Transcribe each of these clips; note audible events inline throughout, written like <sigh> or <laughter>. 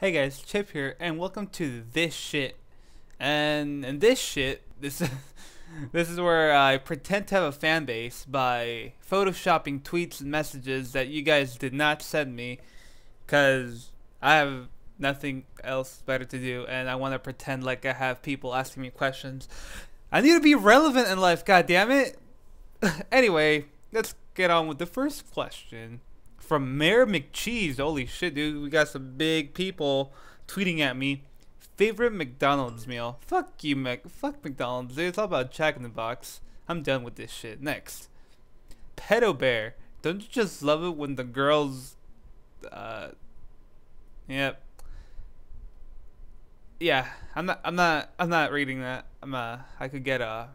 Hey guys, Chip here, and welcome to this shit. And and this shit, this <laughs> this is where I pretend to have a fan base by photoshopping tweets and messages that you guys did not send me, cause I have nothing else better to do, and I want to pretend like I have people asking me questions. I need to be relevant in life, god damn it. <laughs> anyway, let's get on with the first question from Mayor McCheese. Holy shit, dude. We got some big people tweeting at me. Favorite McDonald's meal? Fuck you, Mc. Fuck McDonald's. Dude. It's all about Jack in the Box. I'm done with this shit. Next. Pedo Bear. Don't you just love it when the girls. Uh. Yep. Yeah, I'm not. I'm not. I'm not reading that. I'm. Uh. I could get uh.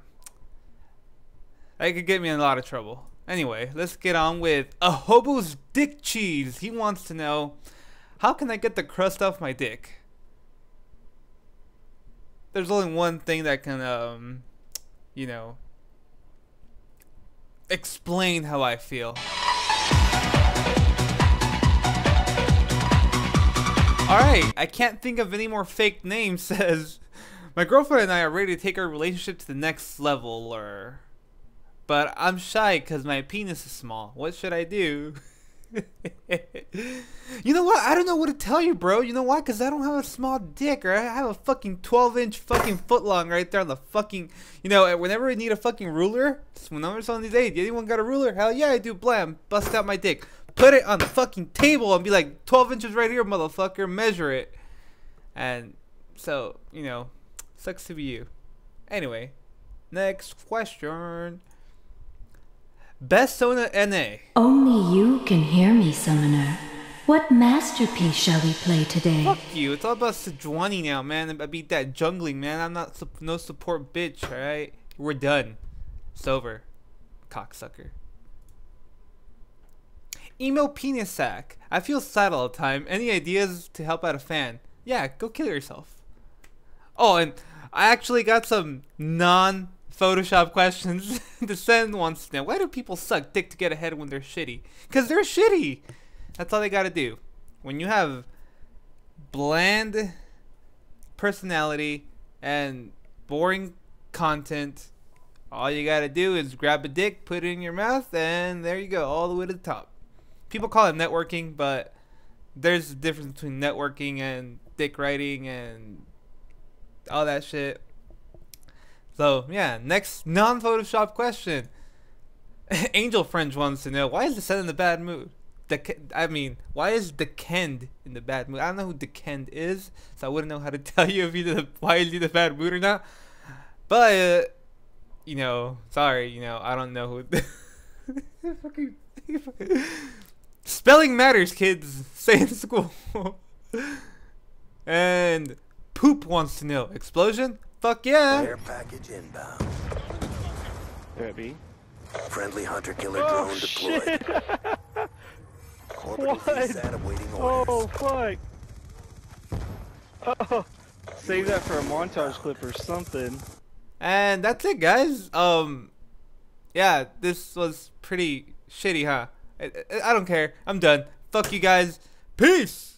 I could get me in a lot of trouble. Anyway, let's get on with a hobo's dick cheese. He wants to know, how can I get the crust off my dick? There's only one thing that can, um, you know, explain how I feel. Alright, I can't think of any more fake names, <laughs> says, my girlfriend and I are ready to take our relationship to the next level, or but I'm shy because my penis is small. What should I do? <laughs> you know what? I don't know what to tell you, bro. You know why? Because I don't have a small dick, or I have a fucking 12 inch fucking foot long right there on the fucking. You know, whenever we need a fucking ruler, whenever it's on these age, anyone got a ruler? Hell yeah, I do. Blam. Bust out my dick. Put it on the fucking table and be like, 12 inches right here, motherfucker. Measure it. And so, you know, sucks to be you. Anyway, next question. Best Sona NA. Only you can hear me, Summoner. What masterpiece shall we play today? Fuck you. It's all about Sejuani now, man. I beat that jungling, man. I'm not su no support bitch, alright? We're done. It's over. Cocksucker. Emo penis sack. I feel sad all the time. Any ideas to help out a fan? Yeah, go kill yourself. Oh, and I actually got some non Photoshop questions <laughs> to send once now. Why do people suck dick to get ahead when they're shitty? Because they're shitty. That's all they gotta do. When you have bland personality and boring content, all you gotta do is grab a dick, put it in your mouth, and there you go, all the way to the top. People call it networking, but there's a difference between networking and dick writing and all that shit. So yeah, next non-Photoshop question. <laughs> Angel French wants to know why is the set in the bad mood. The I mean, why is the Kend in the bad mood? I don't know who the Kend is, so I wouldn't know how to <laughs> tell you if he's the why is he in the bad mood or not. But uh, you know, sorry, you know, I don't know who. <laughs> Spelling matters, kids. Say in school. and poop wants to know explosion. Fuck yeah. Air package inbound. There it be. Friendly hunter killer Oh, drone shit. <laughs> deployed. Orbital What? VSAT awaiting orders. Oh, fuck. Oh, save that for a montage clip or something. And that's it, guys. Um, yeah, this was pretty shitty, huh? I, I, I don't care. I'm done. Fuck you guys. Peace.